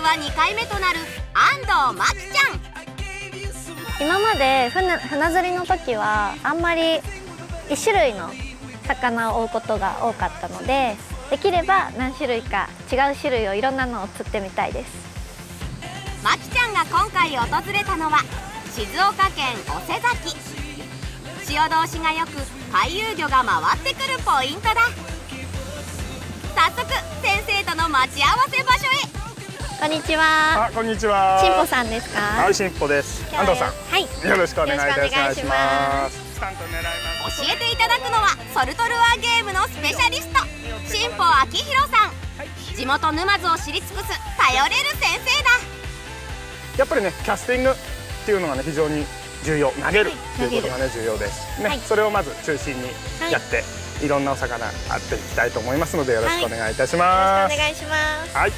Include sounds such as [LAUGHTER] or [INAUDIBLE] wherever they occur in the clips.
グは2回目となる安藤真希ちゃん。今まで船船釣りの時はあんまり1種類の魚を追うことが多かったのでできれば何種類か違う種類をいろんなのを釣ってみたいです。まきちゃんが今回訪れたのは静岡県尾瀬崎。潮通しがよく回遊魚が回ってくるポイントだ。早速先生との待ち合わせ場所へこんにちは。あこんにちは。しんぽさんですか？はいしんぽです。安藤さん。はい。よろしくお願いいたします。よろしくお願いしスタント狙います。教えていただくのはソルトルアーゲームのスペシャリスト新保明宏さん。地元沼津を知り尽くす頼れる先生だ。やっぱりねキャスティングっていうのがね非常に重要。投げるっていうことがね重要です。ね、はい。それをまず中心にやって、い、ろんなお魚あっていきたいと思いますのでよろしくお願いいたします、お願いします。はい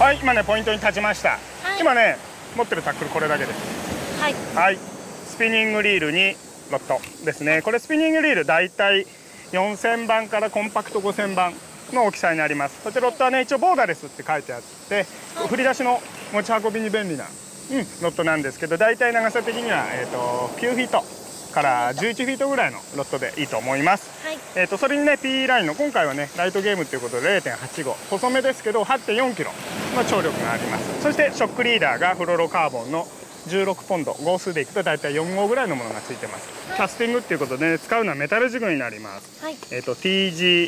はい今ねポイントに立ちました、はい。今ね持ってるタックルこれだけです。はい。はい。スピニングリールにロットですね。これスピニングリールだいたい4000番からコンパクト5000番の大きさになります。そしてロットはね一応ボーダレスって書いてあって、振り出しの持ち運びに便利な、うん、ロットなんですけどだいたい長さ的には、えー、と9フィートから11フィートぐらいのロットでいいと思います、はい。えー、とそれにね P ラインの今回はねライトゲームということで0.85細めですけど8.4キロの張力があります。そしてショックリーダーがフロロカーボンの16ポンド号数でいくと大体4号ぐらいのものがついてます。キャスティングっていうことで、ね、使うのはメタルジグになります、はい。えっ、と TG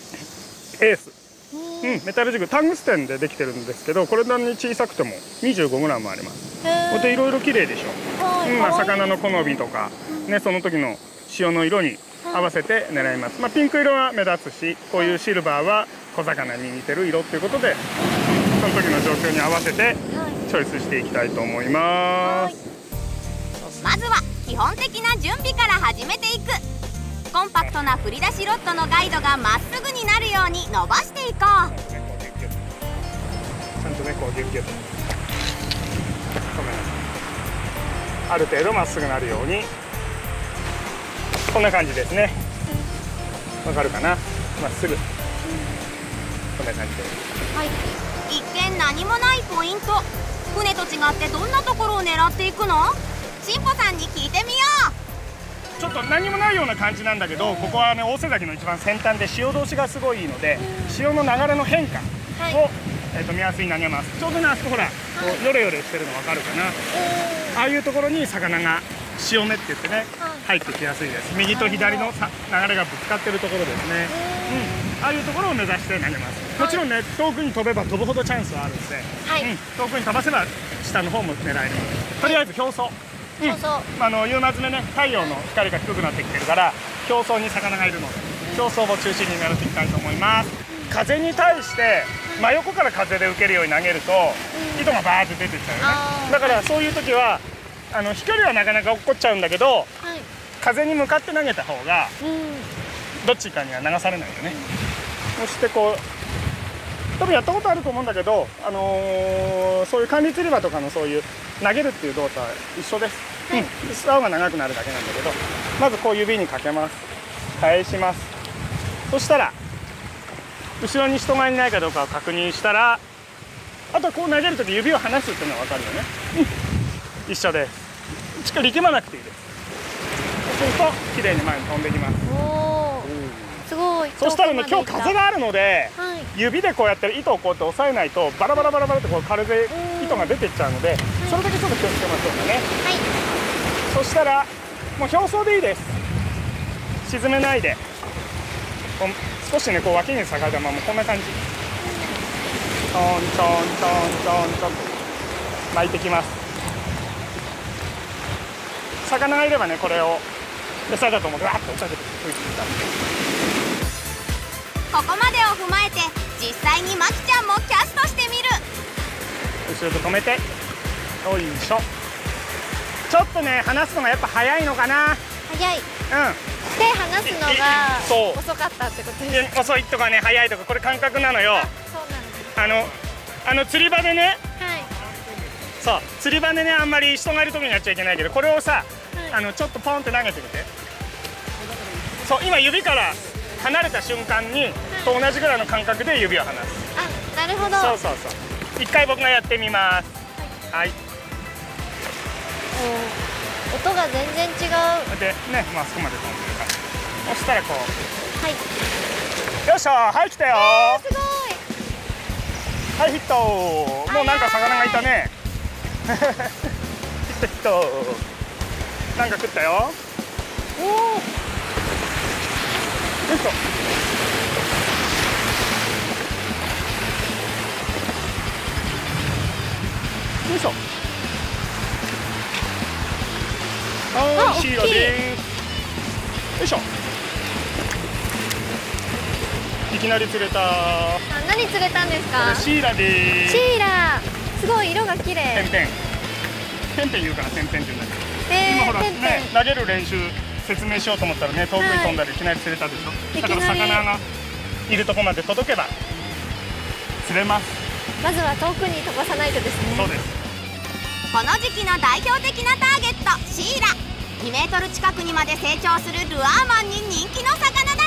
エースうん、メタルジグタングステンでできてるんですけどこれなりに小さくても 25g あります。へでいろいろ綺麗でしょ。はいうんまあ、魚の好みとか、ね、その時の潮の色に合わせて狙います、まあ、ピンク色は目立つしこういうシルバーは小魚に似てる色っていうことでその時の状況に合わせてチョイスしていきたいと思います、まずは基本的な準備から始めていく。コンパクトな振り出しロットのガイドがまっすぐになるように伸ばしていこう。ちゃんとねこうギュッギュッある程度まっすぐなるように。こんな感じですね。わかるかな？まっすぐ。こんな感じで。はい一見何もないポイント。船と違ってどんなところを狙っていくの？しんぽさんに聞いてみよちょっと何もないような感じなんだけどここはね大瀬崎の一番先端で潮通しがすごいいいので潮の流れの変化を、はい。えー、と見やすい投げます。ちょうどねあそこほら、ヨレヨレしてるの分かるかな？ああいうところに魚が潮目って言ってね、入ってきやすいです。右と左のさ流れがぶつかってるところですね、うん、ああいうところを目指して投げます。もちろんね遠くに飛べば飛ぶほどチャンスはあるので、はい。うん、遠くに飛ばせば下の方も狙えるとりあえず表層。そうそうあの夕夏でね太陽の光が低くなってきてるから表層に魚がいるので表層を中心に狙っていきたいと思います。風に対して真横から風で受けるように投げると糸がバーって出てきちゃうよね。だからそういう時はあの飛距離はなかなか落っこっちゃうんだけどはい。風に向かって投げた方がうん。どっちかには流されないよねそしてこう多分やったことあると思うんだけど、あのーそういう管理釣り場とかのそういう投げるっていう動作は一緒です、うん、竿が長くなるだけなんだけどまずこう指にかけます。返します。そしたら後ろに人がいないかどうかを確認したらあとはこう投げるとき指を離すっていうのが分かるよね、うん、一緒です。しっかり力まなくていいです。そうすると綺麗に前に飛んできますそしたらね今日風があるのではい。指でこうやって糸をこうやって押さえないとバラバラバラバラってこう風で糸が出ていっちゃうのでそれだけちょっと気をつけましょうかね。はい。そしたらもう表層でいいです。沈めないで。少しねこう脇に下がるままこんな感じ。ちょんちょんちょんちょんちょんと巻いてきます。魚がいればねこれを餌だと思ってわーっと押さえて吹いていったここまでを踏まえて実際にまきちゃんもキャストしてみる。後ろと止めて。よいしょ。ちょっとね離すのがやっぱ早いのかな。早い。うん。手離すのそう。が遅かったってことですで遅いとかね早いとかこれ感覚なのよ。そうなんですあのあの釣り場でね。はい。そう。釣り場でねあんまり人がいる時にやっちゃいけないけどこれをさ、あのちょっとポンって投げてみて。そう今指から離れた瞬間に、と同じぐらいの感覚で指を離す。あなるほど。そうそうそう。一回僕がやってみます。はい。お音が全然違う。でねまあそこまで飛んでるから。そしたらこはい。うよいしょはい来たよすごい。はいヒットもうなんか魚がいたね。[LAUGHS] ヒットヒットなんか食ったよ。おおよいしょ。よいしょ。はあいシーラ大きい。ですよいしょ。いきなり釣れた。あ何釣れたんですこかれシーラでシーラ。すごい色が綺すてん麗てんてんてん言うからてんてんって言うんだけ。どえ今ほらね投げる練習説明しようと思ったらね遠くに飛んだりいきなり釣れたでしょ、だからい。きなり魚がいるとこまで届けば釣れます、まずは遠くに飛ばさないとですね。そうです。この時期の代表的なターゲットシーラ。2メートル近くにまで成長するルアーマンに人気の魚だ。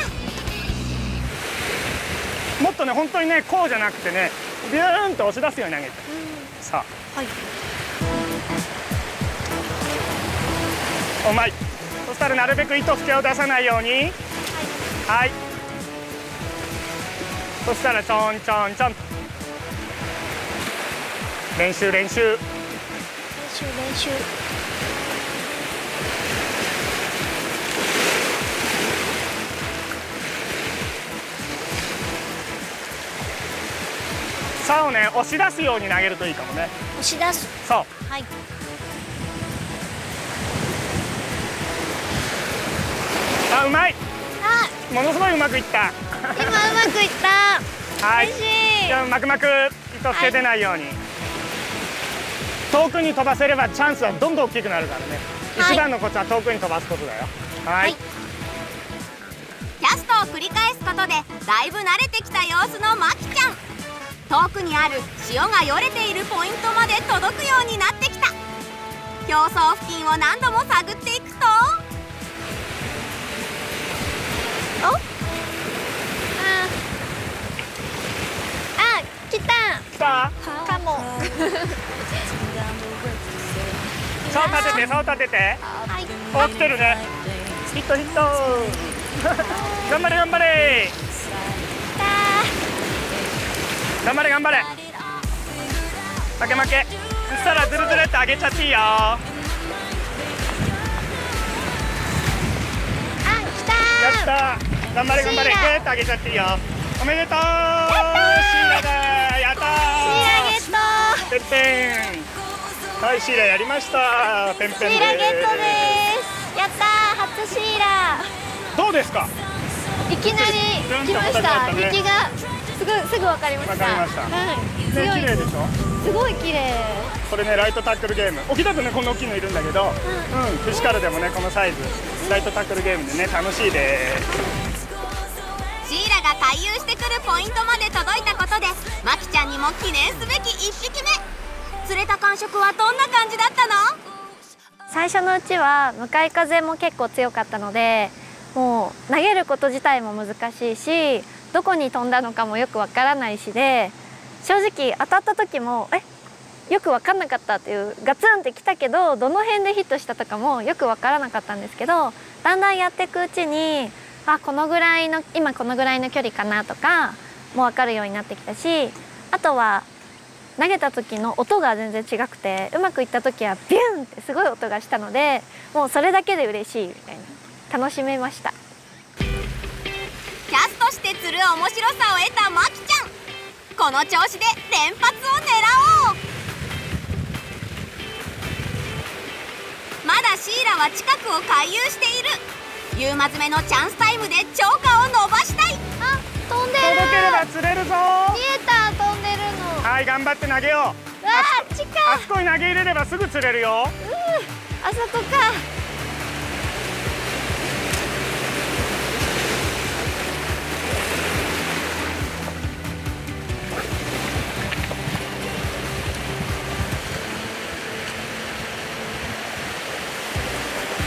もっとね本当にねこうじゃなくてねビューンと押し出すように投げて。さはい。あうまいそしたらなるべく糸吹きを出さないように。はい、そしたらちょんちょんちょん。と練習練習。練習練習。竿をね押し出すように投げるといいかもね。押し出す。そう。はいあうまい。あ。ものすごいうまくいった。今うまくいった。はい。じゃあマクマク糸つけてないように、遠くに飛ばせればチャンスはどんどん大きくなるからね、はい。一番のコツは遠くに飛ばすことだよ。はい、はい。キャストを繰り返すことでだいぶ慣れてきた様子のマキちゃん。遠くにある潮がよれているポイントまで届くようになってきた。表層付近を何度も探っていくとおああ来た。来た。かも。竿立てて竿立てて。はい。お来てるね。ヒットヒット。頑張れ頑張れ。頑張れ頑張れ。負け負け。そしたらズルズルって上げちゃっていいよ。あ来たやった頑張れ頑張れシーラ。グーッと上げちゃっていいよ。おめでとう。シーラだ。やったー。シーラゲット。ペンペン。はいシーラやりました。ペンペンで。シーラゲットです。やったー。初シーラ。どうですか？いきなり来ました。引きがすぐすぐわかりました。わかりました。はいね強い。綺麗でしょ？すごい綺麗。これねライトタックルゲーム。沖田君ねこんな大きいのいるんだけど、うん、フィジカルでもねこのサイズ。ライトタックルゲームでね楽しいですが回遊してくるポイントまで届いたことでマキちゃんにも記念すべき1匹目。釣れた感触はどんな感じだったの？最初のうちは向かい風も結構強かったのでもう投げること自体も難しいしどこに飛んだのかもよくわからないしで正直当たった時もえ？よく分かんなかったっていうガツンってきたけどどの辺でヒットしたとかもよく分からなかったんですけどだんだんやっていくうちにあこのぐらいの今このぐらいの距離かなとかも分かるようになってきたしあとは投げた時の音が全然違くてうまくいった時はビュンってすごい音がしたのでもうそれだけで嬉しいみたいな。楽しめました。キャストして釣る面白さを得たマキちゃん。この調子で連発を狙おう。まだシーラは近くを回遊している。夕ま詰めのチャンスタイムで超過を伸ばしたい。あ飛んで届ければる釣れるぞ。見えた飛んでるの。はい頑張って投げよう。うわー近っあそこに投げ入れればすぐ釣れるよ。あそこか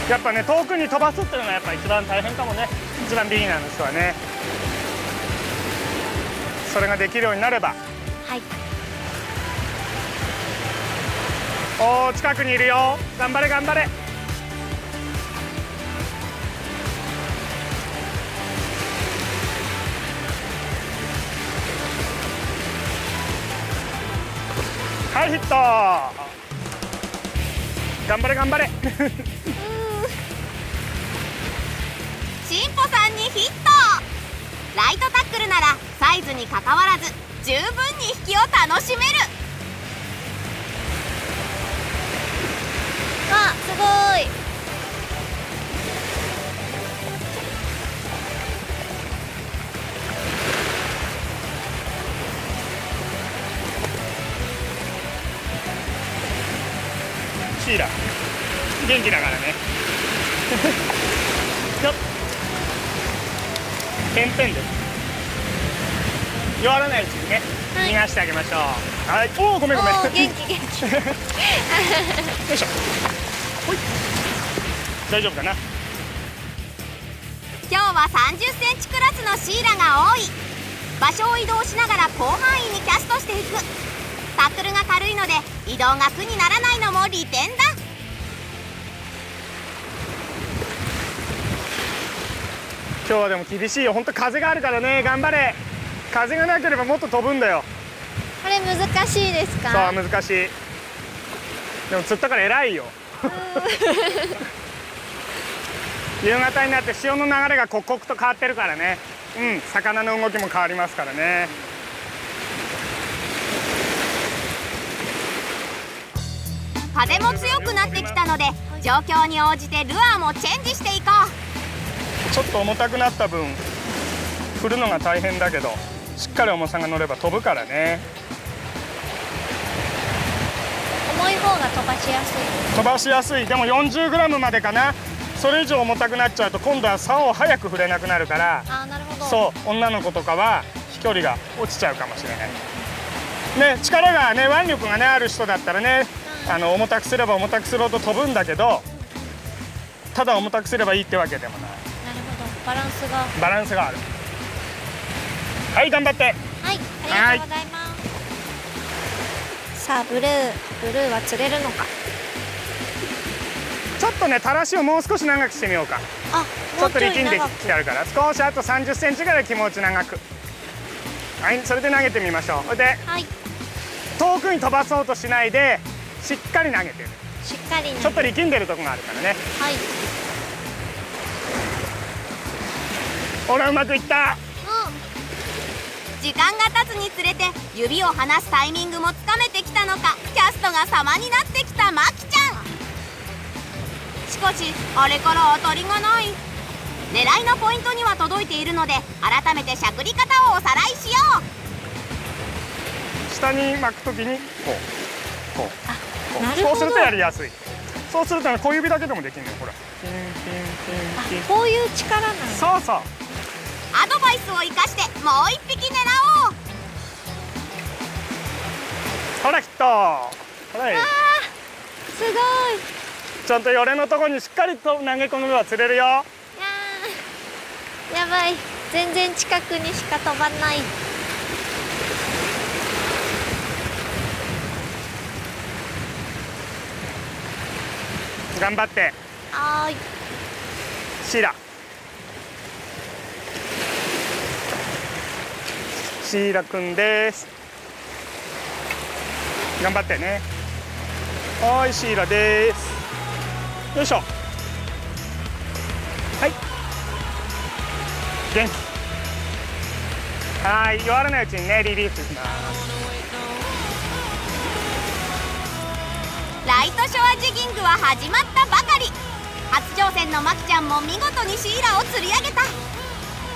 やっぱね遠くに飛ばすっていうのがやっぱ一番大変かもね。一番ビギナーの人はね。それができるようになれば。はい。おお近くにいるよ。頑張れ頑張れ。はいヒット。頑張れ頑張れ [LAUGHS] サイズにかかわらず十分に引きを楽しめる。あすごい。シーラ。元気だからね。[LAUGHS] よっ。点々です弱らないうちにね、はい。逃がしてあげましょう。はい。おおごめんごめん。元気元気。よいしょ。ほい。大丈夫かな？今日は3 0センチクラスのシーラが多い。場所を移動しながら広範囲にキャストしていく。タックルが軽いので移動が苦にならないのも利点だ。今日はでも厳しいよ。本当風があるからね。頑張れ風がなければもっと飛ぶんだよ。これ難しいですそうか難しい。でも釣ったから偉いよ。夕方になって潮の流れが刻々と変わってるからね。うん魚の動きも変わりますからね。風も強くなってきたので状況に応じてルアーもチェンジしていこう。ちょっと重たくなった分振るのが大変だけどしっかり重さが乗れば飛ぶからね。重い方が飛ばしやすい。飛ばしやすい。でも 40g までかな。それ以上重たくなっちゃうと今度は竿を早く振れなくなるから。あーなるほど。そう。女の子とかは飛距離が落ちちゃうかもしれない。ね力がね腕力がねある人だったらねあの重たくすれば重たくするほど飛ぶんだけどただ重たくすればいいってわけでもない。なるほど。バランスが。バランスがあるはい頑張って。はいありがとうございます。さあブルーブルーは釣れるのか？ちょっとねたらしをもう少し長くしてみようか。あちょっと力んできてあるから。少しあと3 0センチぐらい気持ち長く。はいそれで投げてみましょう。ではい。遠くに飛ばそうとしないでしっかり投げてる。しっかりねちょっと力んでるとこがあるからね。はい。ほらうまくいった時間が経つにつれて指を離すタイミングもつかめてきたのかキャストが様になってきたマキちゃん。しかしあれから当たりがない。狙いのポイントには届いているので改めてしゃくり方をおさらいしよう。下に巻くときにこうこうこう。なるほど。そうするとやりやすい。そうするとね小指だけでもできるのよほら。ピンピンピンピンあこういう力なんだそうそうアドバイスを生かしてもう一匹狙おう。ほらヒットほら。すごい。ちゃんと寄れのとこにしっかりと投げ込めば釣れるよ。やばい。全然近くにしか飛ばない。頑張って。はーい。シーラシーラくんです。頑張ってね。はいシーラです。よいしょ。はい。元気。はい弱らないうちにねリリースします。ライトショアジギングは始まったばかり。初挑戦のマキちゃんも見事にシーラを釣り上げた。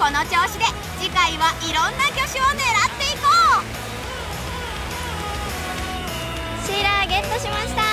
この調子で次回はいろんな魚種を狙っていこう。シーラーゲットしました。